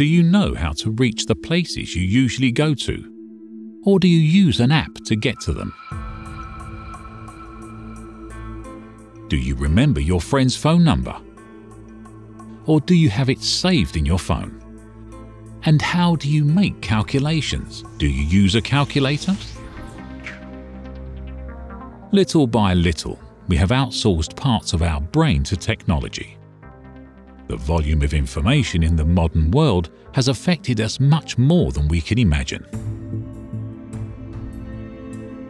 Do you know how to reach the places you usually go to? Or do you use an app to get to them? Do you remember your friend's phone number? Or do you have it saved in your phone? And how do you make calculations? Do you use a calculator? Little by little, we have outsourced parts of our brain to technology. The volume of information in the modern world has affected us much more than we can imagine.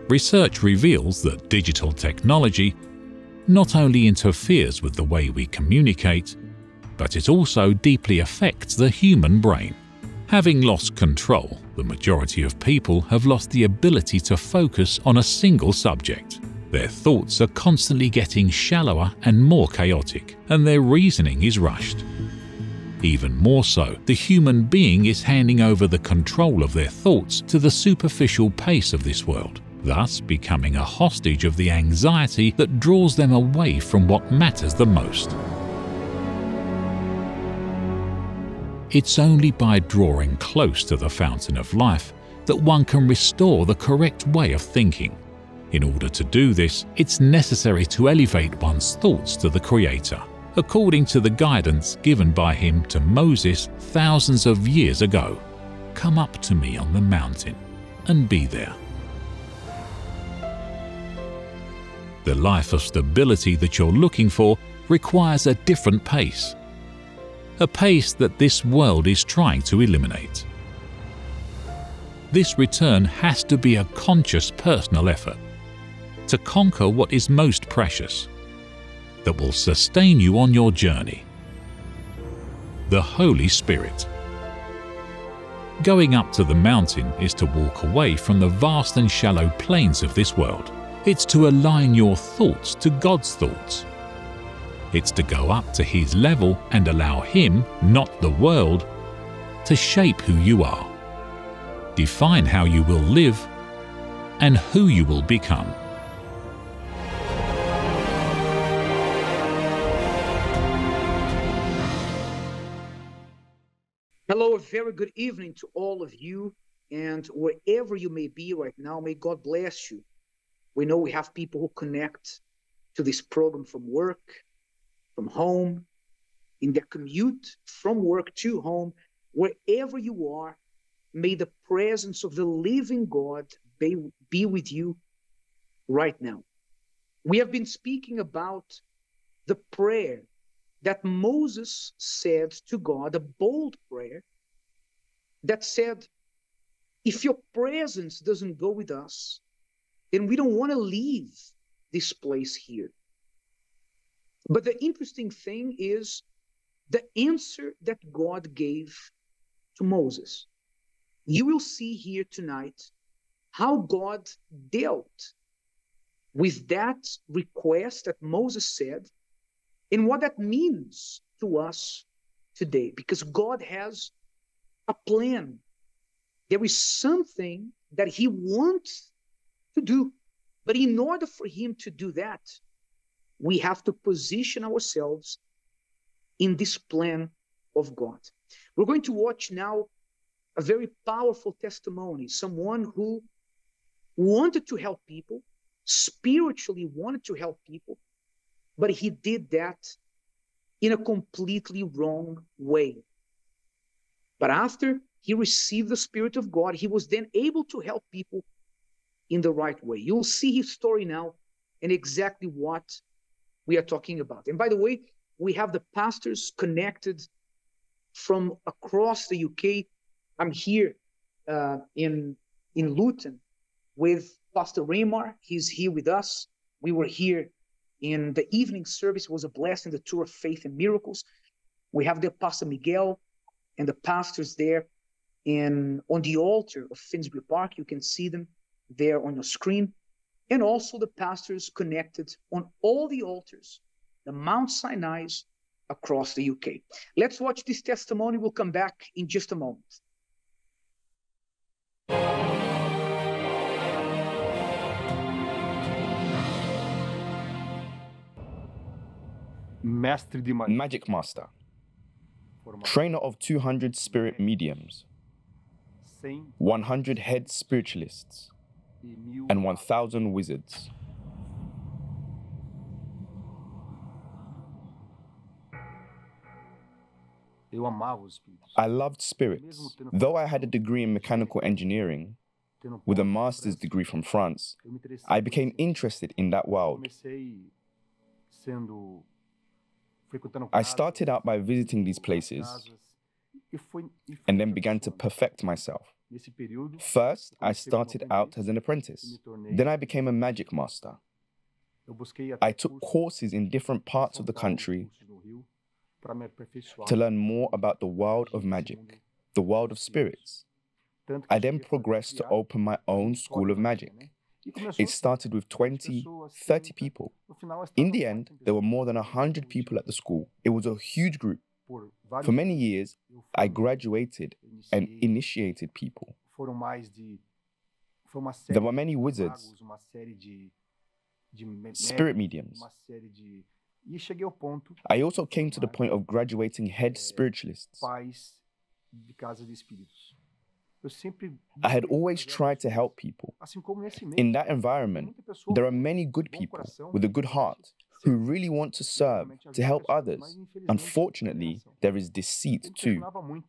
Research reveals that digital technology not only interferes with the way we communicate, but it also deeply affects the human brain. Having lost control, the majority of people have lost the ability to focus on a single subject. Their thoughts are constantly getting shallower and more chaotic, and their reasoning is rushed. Even more so, the human being is handing over the control of their thoughts to the superficial pace of this world, thus becoming a hostage of the anxiety that draws them away from what matters the most. It's only by drawing close to the fountain of life that one can restore the correct way of thinking. In order to do this, it's necessary to elevate one's thoughts to the Creator, according to the guidance given by him to Moses thousands of years ago. Come up to me on the mountain and be there. The life of stability that you're looking for requires a different pace a pace that this world is trying to eliminate. This return has to be a conscious personal effort to conquer what is most precious, that will sustain you on your journey. The Holy Spirit. Going up to the mountain is to walk away from the vast and shallow plains of this world. It's to align your thoughts to God's thoughts it's to go up to His level and allow Him, not the world, to shape who you are, define how you will live, and who you will become. Very good evening to all of you, and wherever you may be right now, may God bless you. We know we have people who connect to this program from work, from home, in the commute from work to home, wherever you are, may the presence of the living God be, be with you right now. We have been speaking about the prayer that Moses said to God, a bold prayer that said, if your presence doesn't go with us, then we don't want to leave this place here. But the interesting thing is the answer that God gave to Moses. You will see here tonight how God dealt with that request that Moses said and what that means to us today because God has a plan. There is something that He wants to do. But in order for Him to do that, we have to position ourselves in this plan of God. We're going to watch now a very powerful testimony, someone who wanted to help people, spiritually wanted to help people, but he did that in a completely wrong way. But after he received the Spirit of God, he was then able to help people in the right way. You'll see his story now and exactly what we are talking about. And by the way, we have the pastors connected from across the UK. I'm here uh, in in Luton with Pastor Raymar. He's here with us. We were here in the evening service. It was a blessing, the tour of faith and miracles. We have the Pastor Miguel and the pastors there. And on the altar of Finsbury Park, you can see them there on your screen and also the pastors connected on all the altars, the Mount Sinai's across the UK. Let's watch this testimony. We'll come back in just a moment. Mestre de magia. Magic Master. Trainer of 200 spirit mediums, 100 head spiritualists, and 1,000 wizards. I loved spirits. Though I had a degree in mechanical engineering, with a master's degree from France, I became interested in that world. I started out by visiting these places and then began to perfect myself. First, I started out as an apprentice. Then I became a magic master. I took courses in different parts of the country to learn more about the world of magic, the world of spirits. I then progressed to open my own school of magic. It started with 20, 30 people. In the end, there were more than 100 people at the school. It was a huge group. For many years, I graduated and initiated people. There were many wizards, spirit mediums. I also came to the point of graduating head spiritualists. I had always tried to help people. In that environment, there are many good people with a good heart who really want to serve, to help others. Unfortunately, there is deceit too.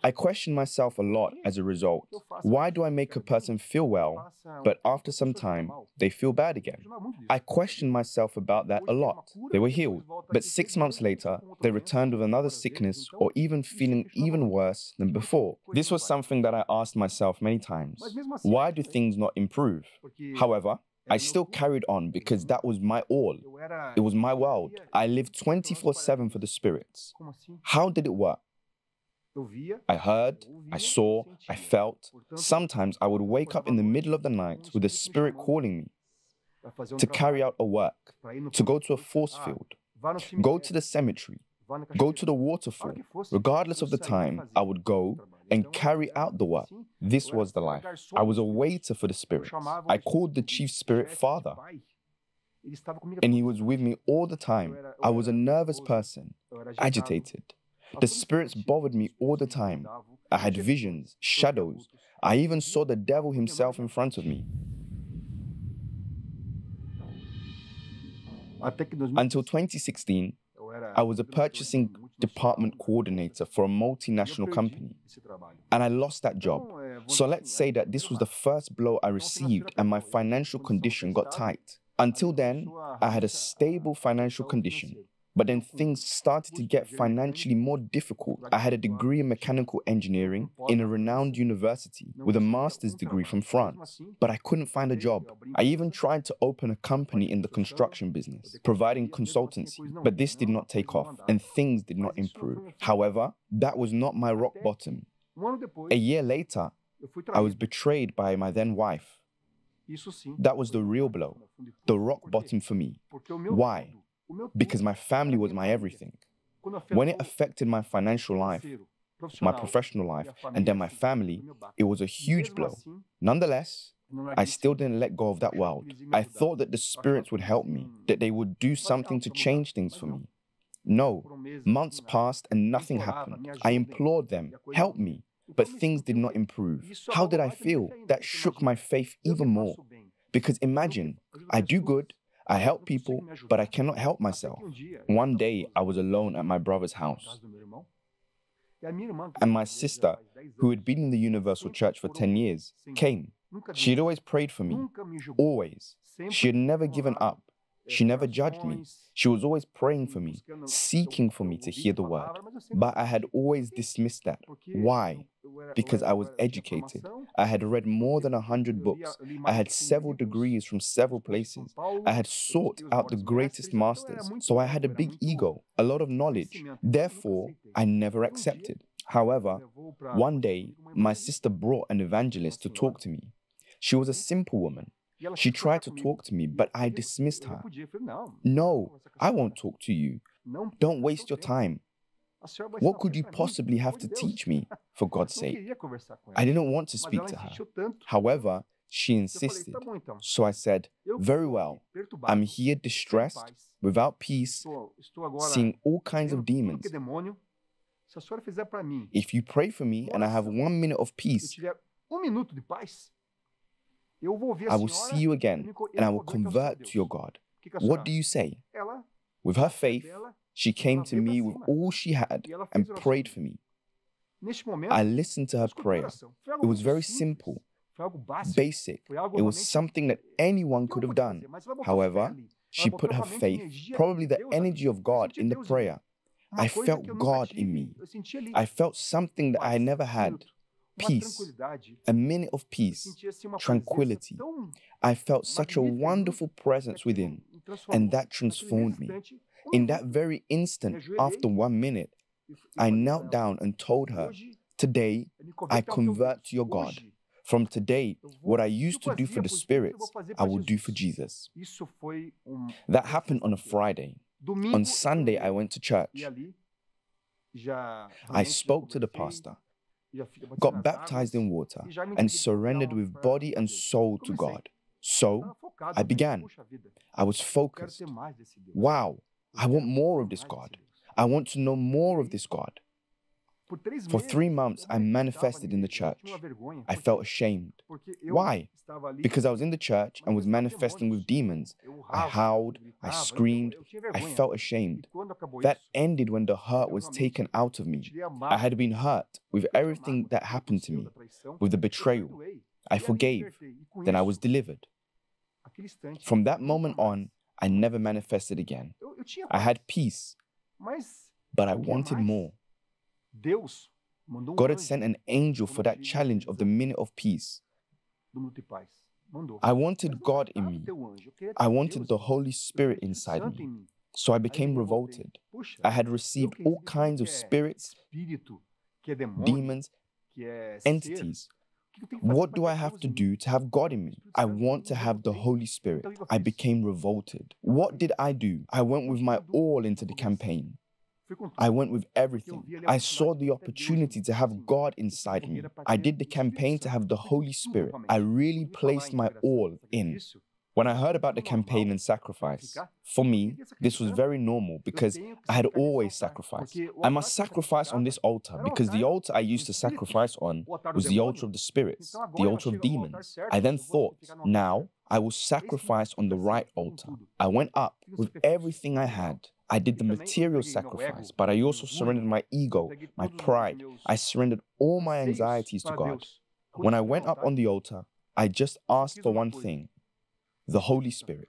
I question myself a lot as a result. Why do I make a person feel well, but after some time, they feel bad again? I question myself about that a lot. They were healed, but six months later, they returned with another sickness or even feeling even worse than before. This was something that I asked myself many times. Why do things not improve? However, I still carried on because that was my all. It was my world. I lived 24 7 for the spirits. How did it work? I heard, I saw, I felt. Sometimes I would wake up in the middle of the night with a spirit calling me to carry out a work, to go to a force field, go to the cemetery, go to the waterfall. Regardless of the time, I would go and carry out the work. This was the life. I was a waiter for the spirits. I called the chief spirit father. And he was with me all the time. I was a nervous person, agitated. The spirits bothered me all the time. I had visions, shadows. I even saw the devil himself in front of me. Until 2016, I was a purchasing department coordinator for a multinational company, and I lost that job. So let's say that this was the first blow I received, and my financial condition got tight. Until then, I had a stable financial condition. But then hmm. things started to get financially more difficult. I had a degree in mechanical engineering in a renowned university with a master's degree from France, but I couldn't find a job. I even tried to open a company in the construction business, providing consultancy, but this did not take off and things did not improve. However, that was not my rock bottom. A year later, I was betrayed by my then wife. That was the real blow, the rock bottom for me. Why? Because my family was my everything. When it affected my financial life, my professional life, and then my family, it was a huge blow. Nonetheless, I still didn't let go of that world. I thought that the spirits would help me, that they would do something to change things for me. No, months passed and nothing happened. I implored them, help me, but things did not improve. How did I feel? That shook my faith even more. Because imagine, I do good, I help people, but I cannot help myself. One day, I was alone at my brother's house. And my sister, who had been in the Universal Church for 10 years, came. She had always prayed for me. Always. She had never given up. She never judged me. She was always praying for me, seeking for me to hear the word. But I had always dismissed that. Why? Because I was educated. I had read more than a hundred books. I had several degrees from several places. I had sought out the greatest masters. So I had a big ego, a lot of knowledge. Therefore, I never accepted. However, one day, my sister brought an evangelist to talk to me. She was a simple woman. She tried to talk to me, but I dismissed her. No, I won't talk to you. Don't waste your time. What could you possibly have to teach me, for God's sake? I didn't want to speak to her. However, she insisted. So I said, Very well, I'm here distressed, without peace, seeing all kinds of demons. If you pray for me and I have one minute of peace, I will see you again and I will convert to your God. What do you say? With her faith, she came to me with all she had and prayed for me. I listened to her prayer. It was very simple, basic. It was something that anyone could have done. However, she put her faith, probably the energy of God, in the prayer. I felt God in me. I felt something that I never had peace, a minute of peace, tranquility. I felt such a wonderful presence within, and that transformed me. In that very instant, after one minute, I knelt down and told her, Today, I convert to your God. From today, what I used to do for the spirits, I will do for Jesus. That happened on a Friday. On Sunday, I went to church. I spoke to the pastor, got baptized in water, and surrendered with body and soul to God. So I began. I was focused. Wow, I want more of this God. I want to know more of this God. For three months, I manifested in the church. I felt ashamed. Why? Because I was in the church and was manifesting with demons. I howled, I screamed, I felt ashamed. That ended when the hurt was taken out of me. I had been hurt with everything that happened to me, with the betrayal. I forgave. Then I was delivered. From that moment on, I never manifested again. I had peace, but I wanted more. God had sent an angel for that challenge of the minute of peace. I wanted God in me. I wanted the Holy Spirit inside me. So I became revolted. I had received all kinds of spirits, demons, entities. What do I have to do to have God in me? I want to have the Holy Spirit. I became revolted. What did I do? I went with my all into the campaign. I went with everything. I saw the opportunity to have God inside me. I did the campaign to have the Holy Spirit. I really placed my all in. When I heard about the campaign and sacrifice, for me, this was very normal because I had always sacrificed. I must sacrifice on this altar because the altar I used to sacrifice on was the altar of the spirits, the altar of demons. I then thought, now I will sacrifice on the right altar. I went up with everything I had. I did the material sacrifice, but I also surrendered my ego, my pride. I surrendered all my anxieties to God. When I went up on the altar, I just asked for one thing the Holy Spirit.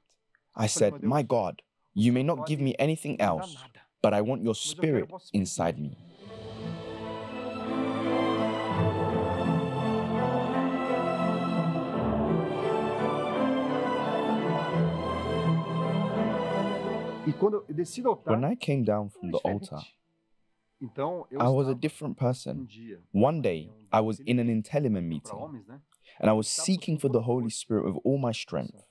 I said, My God, you may not give me anything else, but I want your spirit inside me. When I came down from the altar, I was a different person. One day, I was in an Intellimen meeting, and I was seeking for the Holy Spirit with all my strength.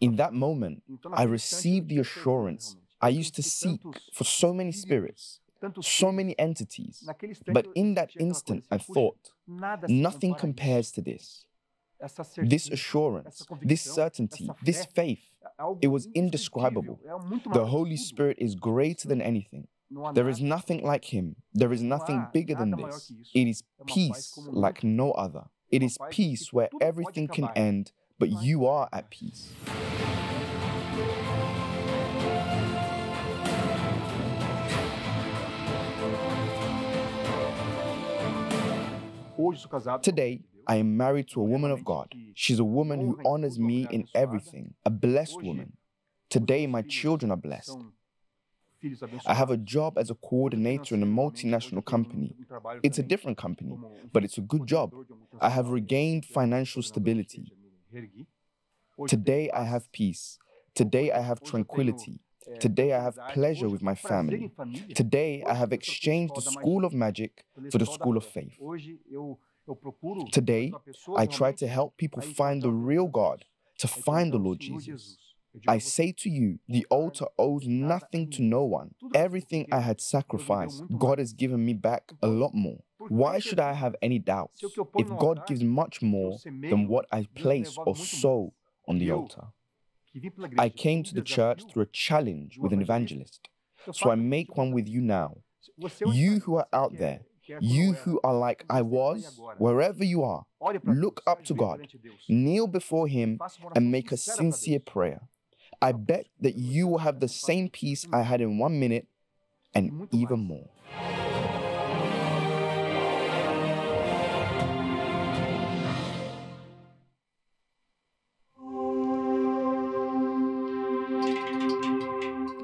In that moment, I received the assurance I used to seek for so many spirits, so many entities. But in that instant, I thought, nothing compares to this. This assurance, this certainty, this faith, it was indescribable. The Holy Spirit is greater than anything. There is nothing like Him. There is nothing bigger than this. It is peace like no other. It is peace where everything can end but you are at peace. Today, I am married to a woman of God. She's a woman who honors me in everything, a blessed woman. Today, my children are blessed. I have a job as a coordinator in a multinational company. It's a different company, but it's a good job. I have regained financial stability. Today I have peace. Today I have tranquility. Today I have pleasure with my family. Today I have exchanged the school of magic for the school of faith. Today I try to help people find the real God, to find the Lord Jesus. I say to you, the altar owes nothing to no one. Everything I had sacrificed, God has given me back a lot more. Why should I have any doubts? If God gives much more than what I place or sow on the altar. I came to the church through a challenge with an evangelist. So I make one with you now. You who are out there, you who are like I was, wherever you are, look up to God, kneel before Him, and make a sincere prayer. I bet that you will have the same peace I had in one minute and even more.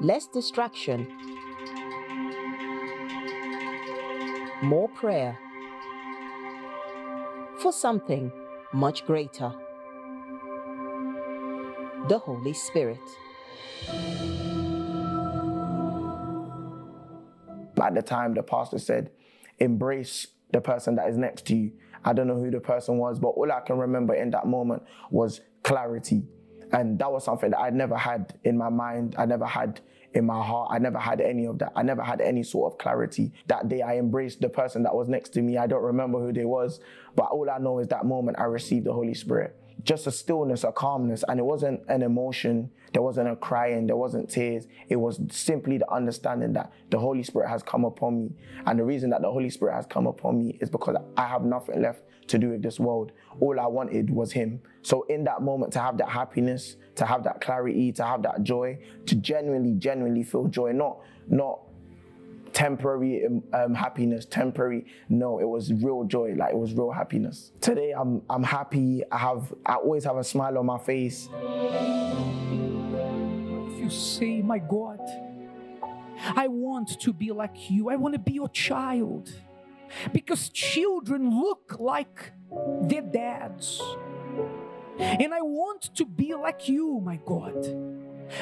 Less distraction, more prayer for something much greater the Holy Spirit. At the time, the pastor said, embrace the person that is next to you. I don't know who the person was, but all I can remember in that moment was clarity. And that was something that I never had in my mind. I never had in my heart. I never had any of that. I never had any sort of clarity. That day I embraced the person that was next to me. I don't remember who they was, but all I know is that moment I received the Holy Spirit just a stillness, a calmness, and it wasn't an emotion. There wasn't a crying. There wasn't tears. It was simply the understanding that the Holy Spirit has come upon me, and the reason that the Holy Spirit has come upon me is because I have nothing left to do with this world. All I wanted was Him. So in that moment, to have that happiness, to have that clarity, to have that joy, to genuinely, genuinely feel joy, not not temporary um, um, happiness, temporary. No, it was real joy. Like it was real happiness. Today, I'm I'm happy. I have I always have a smile on my face. If you say, "My God, I want to be like you. I want to be your child," because children look like their dads, and I want to be like you, my God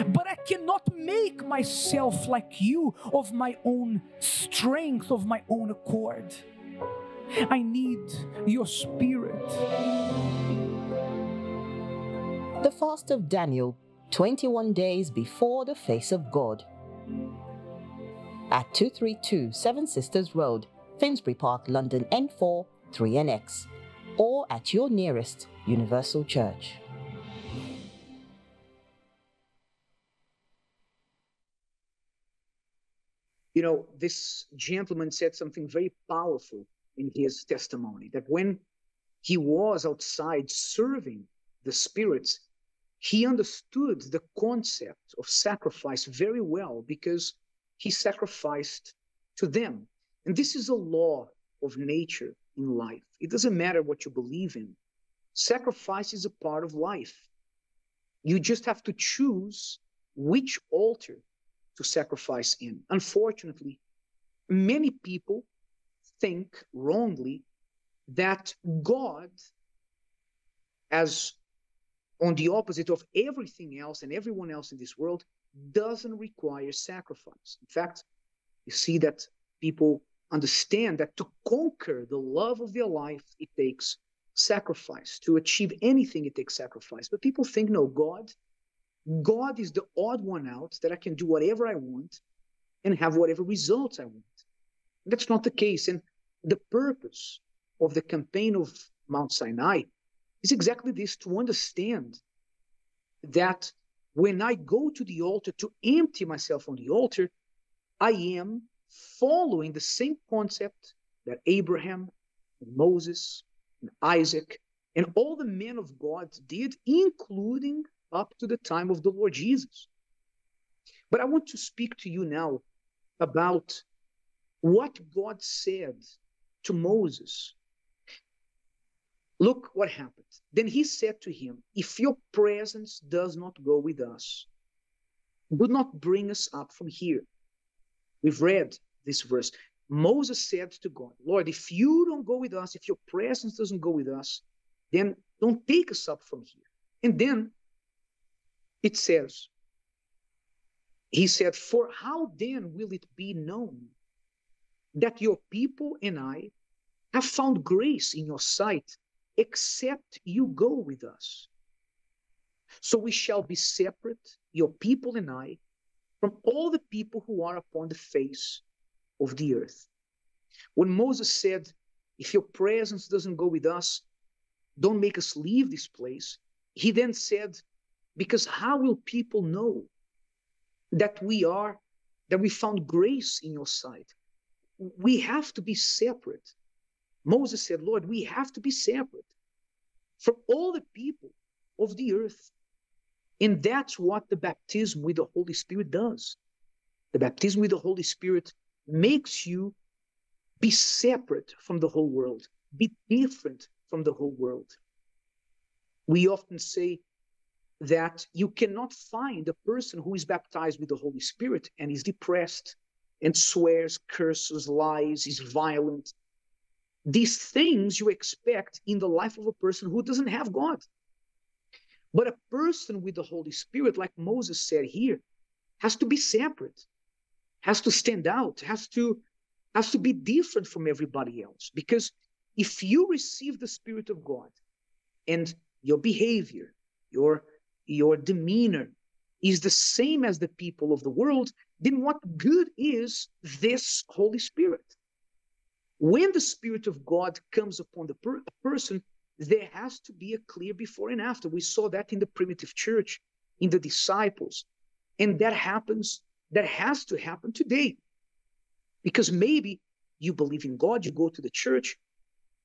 but I cannot make myself like you of my own strength, of my own accord. I need your spirit. The fast of Daniel, 21 days before the face of God. At 232 Seven Sisters Road, Finsbury Park, London N4 3NX, or at your nearest Universal Church. You know, this gentleman said something very powerful in his testimony that when he was outside serving the spirits, he understood the concept of sacrifice very well because he sacrificed to them. And this is a law of nature in life. It doesn't matter what you believe in, sacrifice is a part of life. You just have to choose which altar to sacrifice in. Unfortunately, many people think wrongly that God, as on the opposite of everything else and everyone else in this world, doesn't require sacrifice. In fact, you see that people understand that to conquer the love of their life, it takes sacrifice. To achieve anything, it takes sacrifice. But people think, no, God God is the odd one out that I can do whatever I want and have whatever results I want. That's not the case. And the purpose of the campaign of Mount Sinai is exactly this to understand that when I go to the altar to empty myself on the altar, I am following the same concept that Abraham and Moses and Isaac and all the men of God did, including up to the time of the Lord Jesus. But I want to speak to you now about what God said to Moses. Look what happened. Then he said to him, If your presence does not go with us, do not bring us up from here. We've read this verse. Moses said to God, Lord, if you don't go with us, if your presence doesn't go with us, then don't take us up from here. And then it says, He said, For how then will it be known that your people and I have found grace in your sight, except you go with us? So we shall be separate, your people and I, from all the people who are upon the face of the earth. When Moses said, If your presence doesn't go with us, don't make us leave this place, he then said, because how will people know that we are, that we found grace in your sight? we have to be separate. Moses said, Lord, we have to be separate from all the people of the earth. And that's what the baptism with the Holy Spirit does. The baptism with the Holy Spirit makes you be separate from the whole world, be different from the whole world. We often say that you cannot find a person who is baptized with the Holy Spirit and is depressed and swears, curses, lies, is violent. These things you expect in the life of a person who doesn't have God. But a person with the Holy Spirit, like Moses said here, has to be separate, has to stand out, has to has to be different from everybody else. Because if you receive the Spirit of God and your behavior, your your demeanor is the same as the people of the world, then what good is this Holy Spirit? When the Spirit of God comes upon the per- person, there has to be a clear before and after. We saw that in the primitive church, in the disciples. And that happens, that has to happen today. Because maybe you believe in God, you go to the church,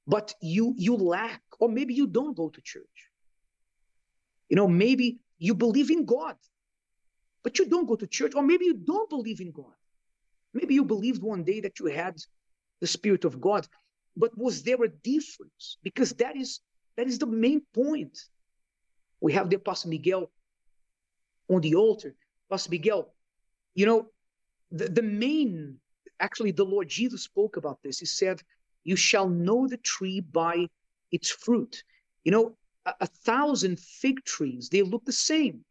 but you you lack, or maybe you don't go to church. You know, maybe you believe in God, but you don't go to church, or maybe you don't believe in God. Maybe you believed one day that you had the Spirit of God, but was there a difference? Because that is that is the main point. We have the Pastor Miguel on the altar. Pastor Miguel, you know, the, the main actually the Lord Jesus spoke about this. He said, You shall know the tree by its fruit. You know, a, a thousand fig trees, they look the same.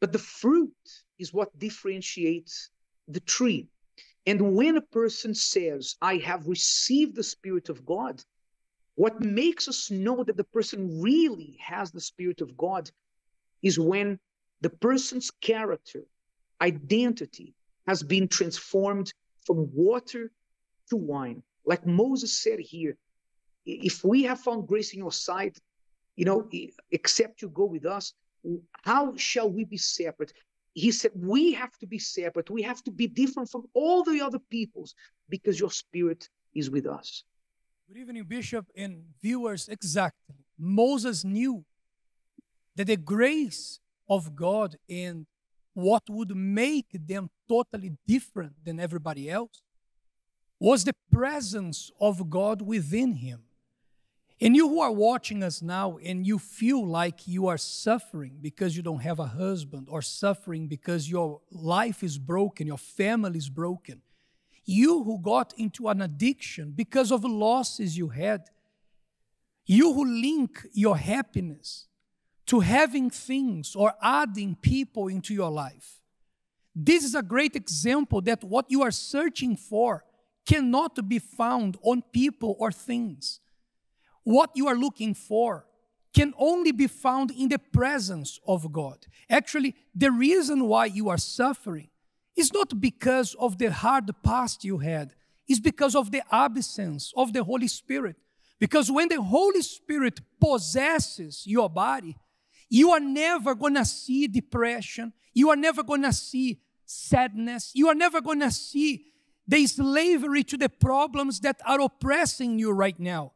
But the fruit is what differentiates the tree. And when a person says, I have received the Spirit of God, what makes us know that the person really has the Spirit of God is when the person's character, identity has been transformed from water to wine. Like Moses said here, if we have found grace in your sight, you know, except you go with us, how shall we be separate? He said, we have to be separate. We have to be different from all the other peoples because your spirit is with us. Good evening, Bishop and viewers. Exactly. Moses knew that the grace of God and what would make them totally different than everybody else was the presence of God within him. And you who are watching us now and you feel like you are suffering because you don't have a husband or suffering because your life is broken, your family is broken, you who got into an addiction because of losses you had, you who link your happiness to having things or adding people into your life. This is a great example that what you are searching for cannot be found on people or things what you are looking for can only be found in the presence of God. Actually, the reason why you are suffering is not because of the hard past you had, it's because of the absence of the Holy Spirit. Because when the Holy Spirit possesses your body, you are never gonna see depression, you are never gonna see sadness, you are never gonna see the slavery to the problems that are oppressing you right now.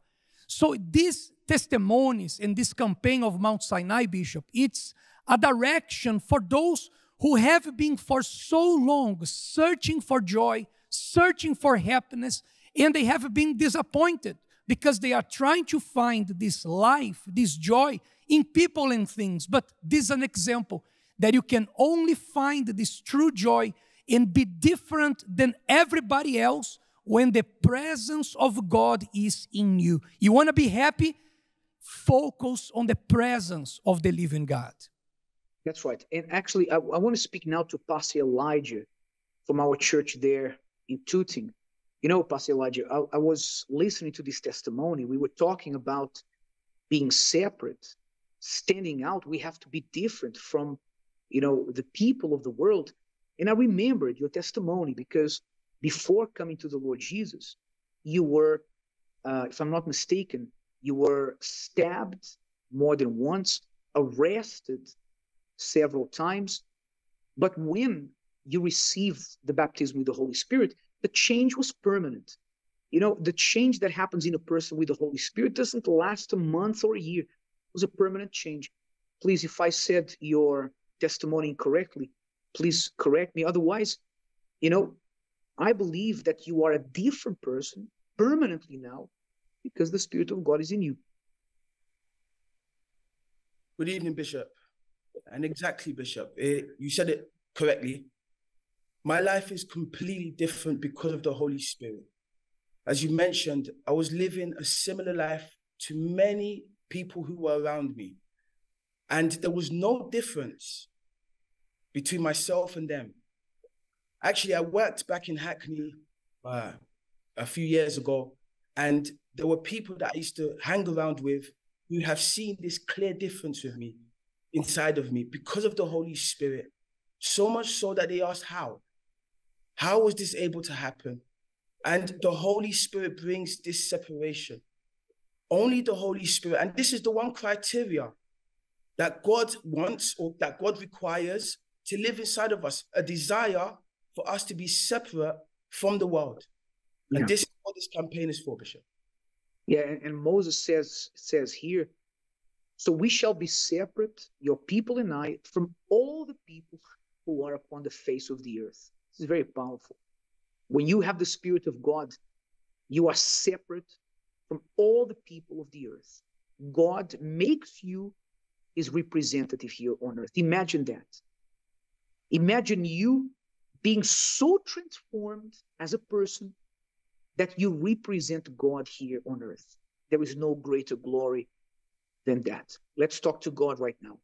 So these testimonies and this campaign of Mount Sinai, Bishop, it's a direction for those who have been for so long searching for joy, searching for happiness, and they have been disappointed because they are trying to find this life, this joy in people and things. But this is an example that you can only find this true joy and be different than everybody else when the presence of God is in you. You want to be happy? Focus on the presence of the living God. That's right. And actually, I, I want to speak now to Pastor Elijah from our church there in Tooting. You know, Pastor Elijah, I, I was listening to this testimony. We were talking about being separate, standing out. We have to be different from, you know, the people of the world. And I remembered your testimony because before coming to the Lord Jesus, you were, uh, if I'm not mistaken, you were stabbed more than once, arrested several times. But when you received the baptism with the Holy Spirit, the change was permanent. You know, the change that happens in a person with the Holy Spirit doesn't last a month or a year. Was a permanent change. Please, if I said your testimony incorrectly, please correct me. Otherwise, you know, I believe that you are a different person permanently now because the Spirit of God is in you. Good evening, Bishop. And exactly, Bishop, it, you said it correctly. My life is completely different because of the Holy Spirit. As you mentioned, I was living a similar life to many people who were around me. And there was no difference between myself and them. Actually, I worked back in Hackney uh, a few years ago, and there were people that I used to hang around with who have seen this clear difference with me inside of me because of the Holy Spirit. So much so that they asked, How? How was this able to happen? And the Holy Spirit brings this separation. Only the Holy Spirit. And this is the one criteria that God wants or that God requires to live inside of us a desire for us to be separate from the world. And this is what this campaign is for, Bishop. Yeah, and, and Moses says says here, so we shall be separate, your people and I, from all the people who are upon the face of the earth. This is very powerful. When you have the Spirit of God, you are separate from all the people of the earth. God makes you his representative here on earth. Imagine that. Imagine you being so transformed as a person that you represent God here on earth. There is no greater glory than that. Let's talk to God right now.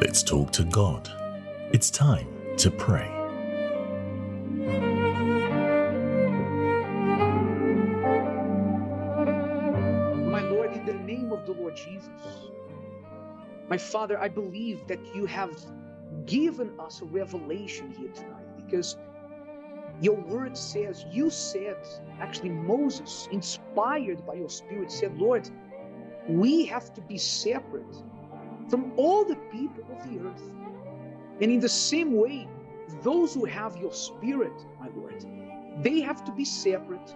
Let's talk to God. It's time to pray. The Lord Jesus, my Father, I believe that you have given us a revelation here tonight because your word says, you said, actually, Moses, inspired by your spirit, said, Lord, we have to be separate from all the people of the earth. And in the same way, those who have your spirit, my Lord, they have to be separate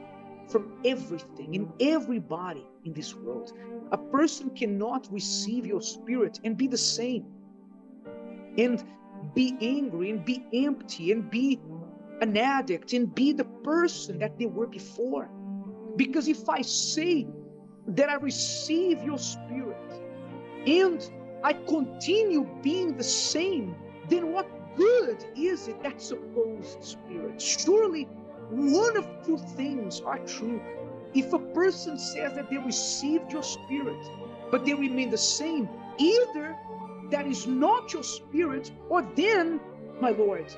from everything and everybody in this world. A person cannot receive your spirit and be the same, and be angry and be empty and be an addict and be the person that they were before. Because if I say that I receive your spirit and I continue being the same, then what good is it that supposed spirit? Surely one of two things are true. If a person says that they received your spirit, but they remain the same, either that is not your spirit, or then, my Lord,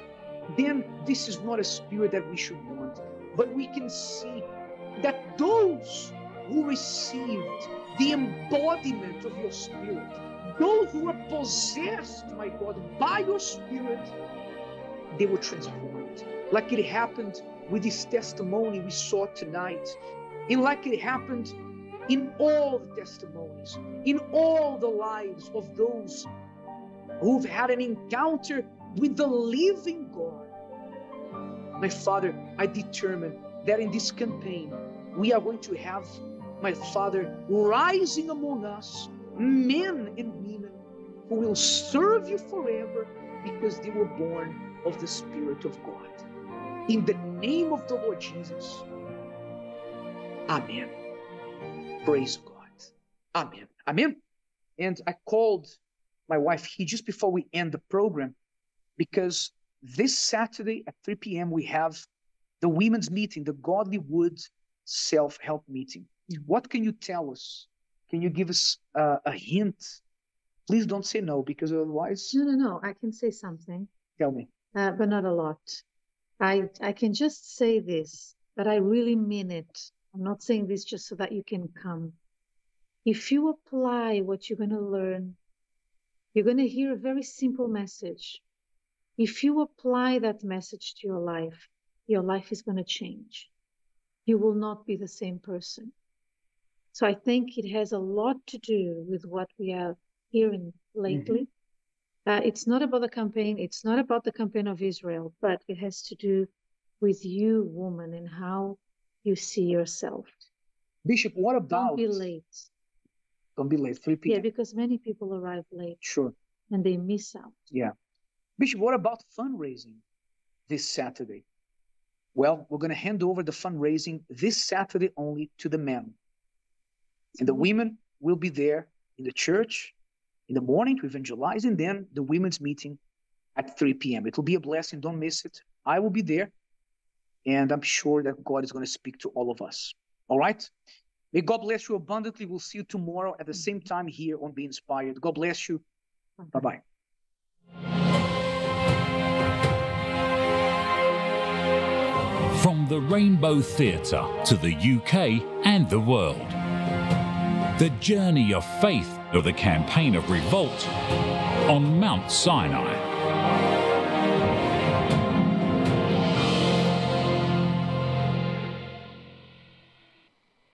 then this is not a spirit that we should want. But we can see that those who received the embodiment of your spirit, those who were possessed, my God, by your spirit, they were transformed. Like it happened with this testimony we saw tonight, and like it happened in all the testimonies, in all the lives of those who've had an encounter with the living God. My Father, I determine that in this campaign, we are going to have, my Father, rising among us men and women who will serve you forever because they were born of the Spirit of God. In the name of the Lord Jesus. Amen. Praise God. Amen. Amen. And I called my wife here just before we end the program because this Saturday at 3 p.m. we have the women's meeting, the Godllywood's self help meeting. What can you tell us? Can you give us uh, a hint? Please don't say no because otherwise. No, no, no. I can say something. Tell me. Uh, but not a lot. I I can just say this, but I really mean it. I'm not saying this just so that you can come. If you apply what you're going to learn, you're going to hear a very simple message. If you apply that message to your life, your life is going to change. You will not be the same person. So I think it has a lot to do with what we are hearing lately. Mm-hmm. Uh, it's not about the campaign. It's not about the campaign of Israel, but it has to do with you, woman, and how you see yourself. Bishop, what about? Don't be late. Don't be late. 3 p.m. Yeah, because many people arrive late. Sure. And they miss out. Yeah. Bishop, what about fundraising this Saturday? Well, we're going to hand over the fundraising this Saturday only to the men. And the mm-hmm. women will be there in the church in the morning to evangelize, and then the women's meeting at 3 p.m. It will be a blessing. Don't miss it. I will be there. And I'm sure that God is going to speak to all of us. All right? May God bless you abundantly. We'll see you tomorrow at the same time here on Be Inspired. God bless you. Bye bye. From the Rainbow Theatre to the UK and the world. The journey of faith of the campaign of revolt on Mount Sinai.